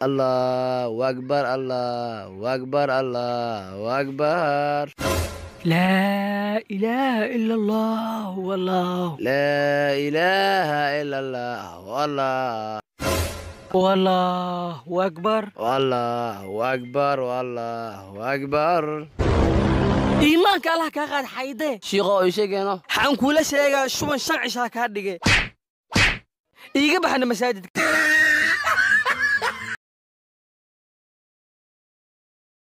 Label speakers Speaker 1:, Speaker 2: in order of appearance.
Speaker 1: allahu akbar allahu akbar allahu akbar.
Speaker 2: Laa ilaaha ila allah wallah
Speaker 1: laa ilaaha ila allah wallah
Speaker 2: wallahu akbar.
Speaker 1: Wallahu akbar wallahu akbar.
Speaker 2: Iimaanka allah kaa qaad xaydee
Speaker 1: shiiqo oo isheegeeno
Speaker 2: waxaan kuula sheegaa shuban shan cishaa kaa dhige iiga baxna masaajidka.